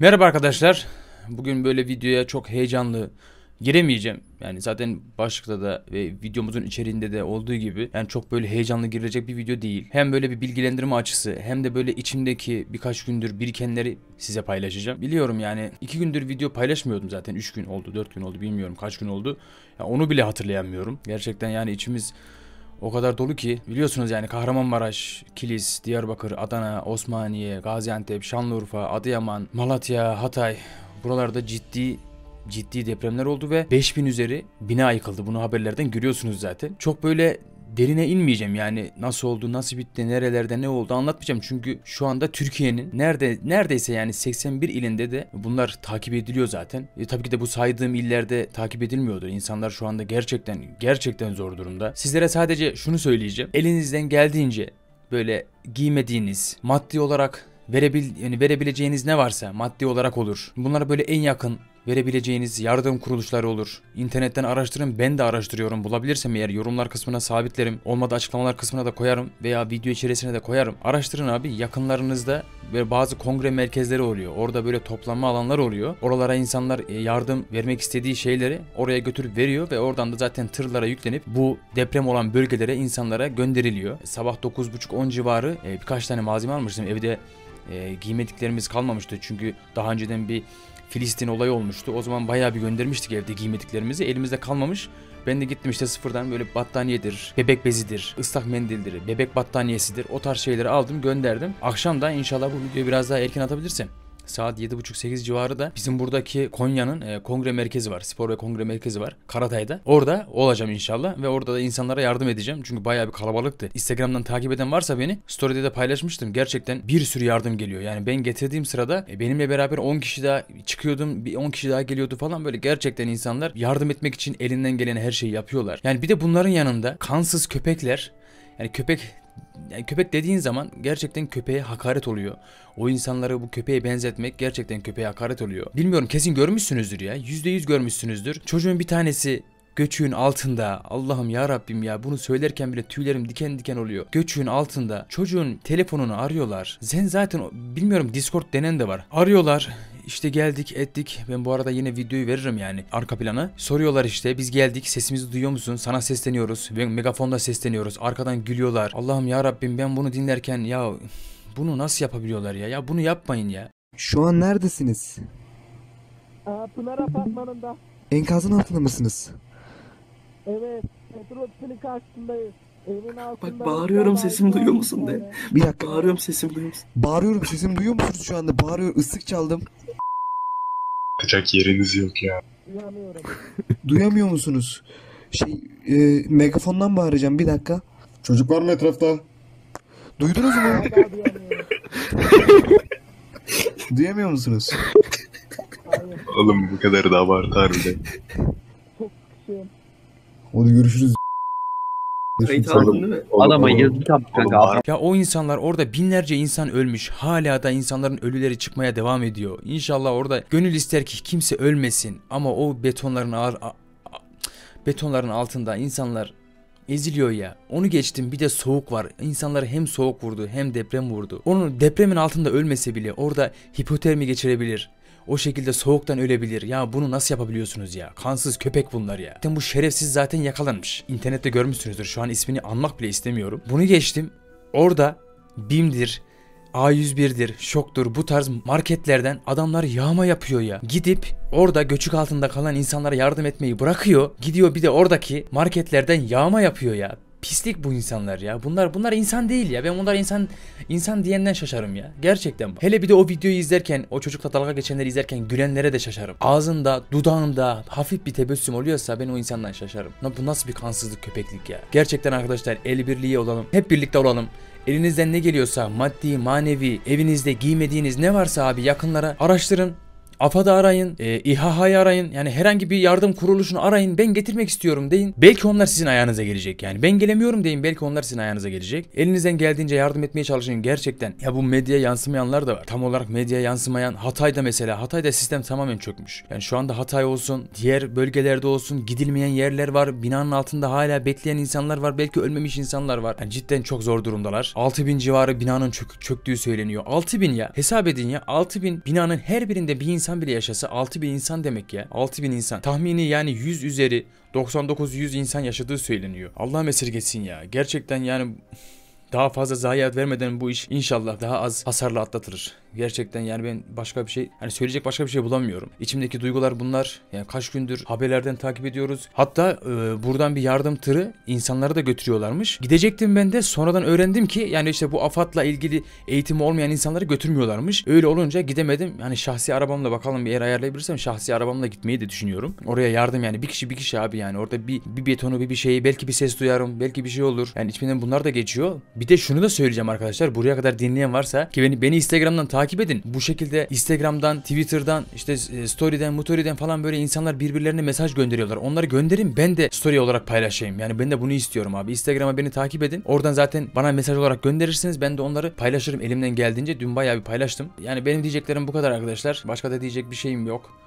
Merhaba arkadaşlar. Bugün böyle videoya çok heyecanlı giremeyeceğim. Yani zaten başlıkta da ve videomuzun içeriğinde de olduğu gibi yani çok böyle heyecanlı girilecek bir video değil. Hem böyle bir bilgilendirme açısı hem de böyle içimdeki birkaç gündür birikenleri size paylaşacağım. Biliyorum yani iki gündür video paylaşmıyordum zaten. Üç gün oldu, dört gün oldu bilmiyorum kaç gün oldu. Ya onu bile hatırlayamıyorum. Gerçekten yani içimiz o kadar dolu ki biliyorsunuz yani Kahramanmaraş, Kilis, Diyarbakır, Adana, Osmaniye, Gaziantep, Şanlıurfa, Adıyaman, Malatya, Hatay buralarda ciddi ciddi depremler oldu ve 5000 üzeri bina yıkıldı. Bunu haberlerden görüyorsunuz zaten. Çok böyle derine inmeyeceğim yani nasıl oldu, nasıl bitti, nerelerde ne oldu anlatmayacağım. Çünkü şu anda Türkiye'nin nerede neredeyse yani 81 ilinde de bunlar takip ediliyor zaten. E, tabii ki de bu saydığım illerde takip edilmiyordu. İnsanlar şu anda gerçekten gerçekten zor durumda. Sizlere sadece şunu söyleyeceğim. Elinizden geldiğince böyle giymediğiniz, maddi olarak verebil yani verebileceğiniz ne varsa maddi olarak olur. Bunlara böyle en yakın verebileceğiniz yardım kuruluşları olur. İnternetten araştırın ben de araştırıyorum. Bulabilirsem eğer yorumlar kısmına sabitlerim. Olmadı açıklamalar kısmına da koyarım veya video içerisine de koyarım. Araştırın abi yakınlarınızda böyle bazı kongre merkezleri oluyor. Orada böyle toplanma alanlar oluyor. Oralara insanlar e, yardım vermek istediği şeyleri oraya götürüp veriyor ve oradan da zaten tırlara yüklenip bu deprem olan bölgelere insanlara gönderiliyor. Sabah 9.30-10 civarı e, birkaç tane malzeme almıştım. Evde e, giymediklerimiz kalmamıştı. Çünkü daha önceden bir Filistin olayı olmuştu. O zaman bayağı bir göndermiştik evde giymediklerimizi. Elimizde kalmamış. Ben de gittim işte sıfırdan böyle battaniyedir, bebek bezidir, ıslak mendildir, bebek battaniyesidir. O tarz şeyleri aldım gönderdim. Akşam da inşallah bu videoyu biraz daha erken atabilirsem saat 7.30-8 civarı da bizim buradaki Konya'nın e, kongre merkezi var. Spor ve kongre merkezi var. Karatay'da. Orada olacağım inşallah ve orada da insanlara yardım edeceğim. Çünkü bayağı bir kalabalıktı. Instagram'dan takip eden varsa beni story'de de paylaşmıştım. Gerçekten bir sürü yardım geliyor. Yani ben getirdiğim sırada e, benimle beraber 10 kişi daha çıkıyordum. Bir 10 kişi daha geliyordu falan böyle gerçekten insanlar yardım etmek için elinden gelen her şeyi yapıyorlar. Yani bir de bunların yanında kansız köpekler yani köpek yani köpek dediğin zaman gerçekten köpeğe hakaret oluyor. O insanları bu köpeğe benzetmek gerçekten köpeğe hakaret oluyor. Bilmiyorum kesin görmüşsünüzdür ya. %100 görmüşsünüzdür. Çocuğun bir tanesi göçüğün altında Allah'ım ya Rabbim ya bunu söylerken bile tüylerim diken diken oluyor. Göçüğün altında çocuğun telefonunu arıyorlar. Sen zaten bilmiyorum Discord denen de var. Arıyorlar işte geldik ettik. Ben bu arada yine videoyu veririm yani arka plana. Soruyorlar işte biz geldik sesimizi duyuyor musun? Sana sesleniyoruz. Ve megafonda sesleniyoruz. Arkadan gülüyorlar. Allah'ım ya Rabbim ben bunu dinlerken ya bunu nasıl yapabiliyorlar ya? Ya bunu yapmayın ya. Şu an neredesiniz? Aa, Pınar Apartmanı'nda. Enkazın altında mısınız? Evet. Petrol karşısındayız. Bak bağırıyorum sesimi duyuyor musun de. Bir dakika. Bağırıyorum sesimi duyuyor musun? Bağırıyorum sesimi duyuyor musunuz şu anda? Bağırıyorum ıslık çaldım. Yapacak yeriniz yok ya. Duyamıyor musunuz? Şey e, megafondan bağıracağım bir dakika. Çocuk var mı etrafta? Duydunuz mu? Duyamıyor musunuz? Oğlum bu kadar da abartı harbiden. Hadi görüşürüz. Kayıt aldın değil mi? Adama yazık yaptı kanka. Ya o insanlar orada binlerce insan ölmüş. Hala da insanların ölüleri çıkmaya devam ediyor. İnşallah orada gönül ister ki kimse ölmesin. Ama o betonların ağır, a- a- betonların altında insanlar eziliyor ya. Onu geçtim bir de soğuk var. İnsanları hem soğuk vurdu hem deprem vurdu. Onun depremin altında ölmese bile orada hipotermi geçirebilir. O şekilde soğuktan ölebilir. Ya bunu nasıl yapabiliyorsunuz ya? Kansız köpek bunlar ya. Zaten bu şerefsiz zaten yakalanmış. İnternette görmüşsünüzdür. Şu an ismini anmak bile istemiyorum. Bunu geçtim. Orada BİM'dir, A101'dir, şoktur bu tarz marketlerden adamlar yağma yapıyor ya. Gidip orada göçük altında kalan insanlara yardım etmeyi bırakıyor. Gidiyor bir de oradaki marketlerden yağma yapıyor ya. Pislik bu insanlar ya. Bunlar bunlar insan değil ya. Ben bunlar insan insan diyenden şaşarım ya. Gerçekten bu. Hele bir de o videoyu izlerken, o çocukla dalga geçenleri izlerken gülenlere de şaşarım. Ağzında, dudağında hafif bir tebessüm oluyorsa ben o insandan şaşarım. Lan bu nasıl bir kansızlık köpeklik ya. Gerçekten arkadaşlar el birliği olalım. Hep birlikte olalım. Elinizden ne geliyorsa maddi, manevi, evinizde giymediğiniz ne varsa abi yakınlara araştırın. AFAD'ı arayın, e, İHH'yı arayın. Yani herhangi bir yardım kuruluşunu arayın. Ben getirmek istiyorum deyin. Belki onlar sizin ayağınıza gelecek yani. Ben gelemiyorum deyin. Belki onlar sizin ayağınıza gelecek. Elinizden geldiğince yardım etmeye çalışın gerçekten. Ya bu medyaya yansımayanlar da var. Tam olarak medyaya yansımayan Hatay'da mesela. Hatay'da sistem tamamen çökmüş. Yani şu anda Hatay olsun, diğer bölgelerde olsun gidilmeyen yerler var. Binanın altında hala bekleyen insanlar var. Belki ölmemiş insanlar var. Yani cidden çok zor durumdalar. 6000 civarı binanın çök- çöktüğü söyleniyor. 6000 ya. Hesap edin ya. 6000 binanın her birinde bir insan bile yaşasa 6000 insan demek ya. 6000 insan. Tahmini yani 100 üzeri 99-100 insan yaşadığı söyleniyor. Allah esirgesin ya. Gerçekten yani daha fazla zayiat vermeden bu iş inşallah daha az hasarla atlatılır. Gerçekten yani ben başka bir şey hani söyleyecek başka bir şey bulamıyorum. İçimdeki duygular bunlar. Yani kaç gündür haberlerden takip ediyoruz. Hatta e, buradan bir yardım tırı insanları da götürüyorlarmış. Gidecektim ben de sonradan öğrendim ki yani işte bu AFAD'la ilgili eğitimi olmayan insanları götürmüyorlarmış. Öyle olunca gidemedim. Yani şahsi arabamla bakalım bir yer ayarlayabilirsem şahsi arabamla gitmeyi de düşünüyorum. Oraya yardım yani bir kişi bir kişi abi yani orada bir, bir betonu bir bir şeyi belki bir ses duyarım belki bir şey olur. Yani içimden bunlar da geçiyor. Bir de şunu da söyleyeceğim arkadaşlar. Buraya kadar dinleyen varsa ki beni, beni Instagram'dan takip edin. Bu şekilde Instagram'dan, Twitter'dan, işte e, Story'den, Mutori'den falan böyle insanlar birbirlerine mesaj gönderiyorlar. Onları gönderin ben de story olarak paylaşayım. Yani ben de bunu istiyorum abi. Instagram'a beni takip edin. Oradan zaten bana mesaj olarak gönderirsiniz. Ben de onları paylaşırım elimden geldiğince. Dün bayağı bir paylaştım. Yani benim diyeceklerim bu kadar arkadaşlar. Başka da diyecek bir şeyim yok.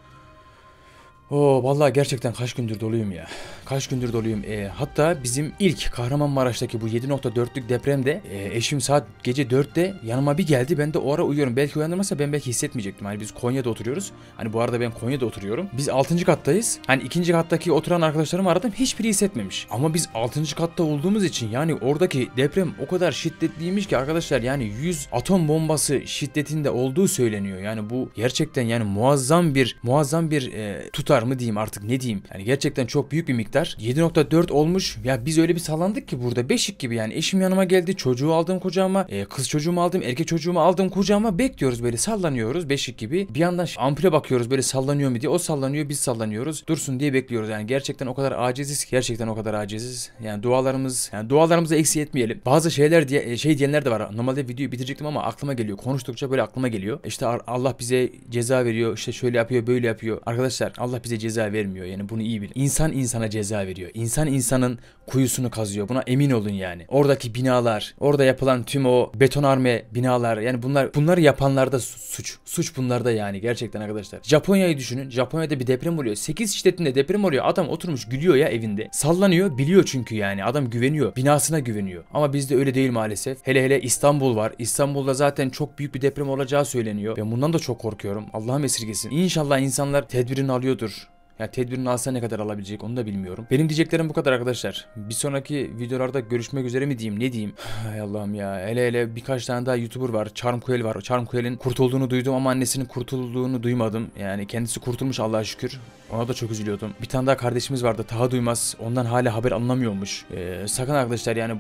Oo vallahi gerçekten kaç gündür doluyum ya. Kaç gündür doluyum. E, hatta bizim ilk Kahramanmaraş'taki bu 7.4'lük depremde e, eşim saat gece 4'te yanıma bir geldi. Ben de o ara uyuyorum. Belki uyandırmasa ben belki hissetmeyecektim. Hani biz Konya'da oturuyoruz. Hani bu arada ben Konya'da oturuyorum. Biz 6. kattayız. Hani 2. kattaki oturan arkadaşlarımı aradım. Hiçbiri hissetmemiş. Ama biz 6. katta olduğumuz için yani oradaki deprem o kadar şiddetliymiş ki arkadaşlar yani 100 atom bombası şiddetinde olduğu söyleniyor. Yani bu gerçekten yani muazzam bir muazzam bir e, tutar mı diyeyim artık ne diyeyim. Yani gerçekten çok büyük bir miktar. 7.4 olmuş. Ya biz öyle bir sallandık ki burada beşik gibi yani. Eşim yanıma geldi. Çocuğu aldım kucağıma. e, kız çocuğumu aldım. Erkek çocuğumu aldım kucağıma. Bekliyoruz böyle sallanıyoruz beşik gibi. Bir yandan ampule bakıyoruz böyle sallanıyor mu diye. O sallanıyor biz sallanıyoruz. Dursun diye bekliyoruz. Yani gerçekten o kadar aciziz. ki. Gerçekten o kadar aciziz. Yani dualarımız yani dualarımızı eksik etmeyelim. Bazı şeyler diye e, şey diyenler de var. Normalde videoyu bitirecektim ama aklıma geliyor. Konuştukça böyle aklıma geliyor. İşte Allah bize ceza veriyor. işte şöyle yapıyor, böyle yapıyor. Arkadaşlar Allah bize ceza vermiyor. Yani bunu iyi bilin. İnsan insana ceza veriyor. İnsan insanın kuyusunu kazıyor. Buna emin olun yani. Oradaki binalar, orada yapılan tüm o betonarme binalar yani bunlar bunları yapanlarda su- suç. Suç bunlarda yani gerçekten arkadaşlar. Japonya'yı düşünün. Japonya'da bir deprem oluyor. 8 şiddetinde deprem oluyor. Adam oturmuş gülüyor ya evinde. Sallanıyor, biliyor çünkü yani. Adam güveniyor. Binasına güveniyor. Ama bizde öyle değil maalesef. Hele hele İstanbul var. İstanbul'da zaten çok büyük bir deprem olacağı söyleniyor. Ben bundan da çok korkuyorum. Allah'ım esirgesin. İnşallah insanlar tedbirini alıyordur. Ya tedbirini alsa ne kadar alabilecek onu da bilmiyorum. Benim diyeceklerim bu kadar arkadaşlar. Bir sonraki videolarda görüşmek üzere mi diyeyim ne diyeyim. Hay Allah'ım ya. Hele hele birkaç tane daha YouTuber var. Charmcoel var. Charmcoel'in kurtulduğunu duydum ama annesinin kurtulduğunu duymadım. Yani kendisi kurtulmuş Allah'a şükür. Ona da çok üzülüyordum. Bir tane daha kardeşimiz vardı. Taha Duymaz. Ondan hala haber alınamıyormuş. Ee, sakın arkadaşlar yani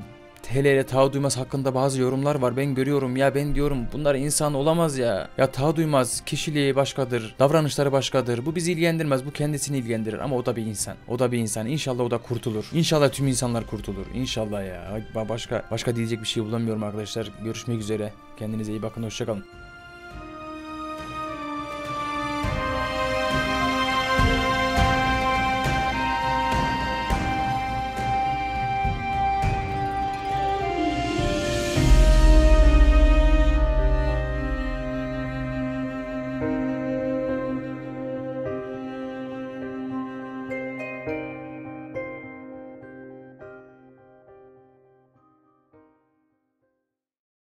hele Taha Duymaz hakkında bazı yorumlar var. Ben görüyorum ya ben diyorum bunlar insan olamaz ya. Ya Taha Duymaz kişiliği başkadır, davranışları başkadır. Bu bizi ilgilendirmez. Bu kendisini ilgilendirir ama o da bir insan. O da bir insan. İnşallah o da kurtulur. İnşallah tüm insanlar kurtulur. İnşallah ya. Ba- Başka başka diyecek bir şey bulamıyorum arkadaşlar. Görüşmek üzere. Kendinize iyi bakın. Hoşçakalın.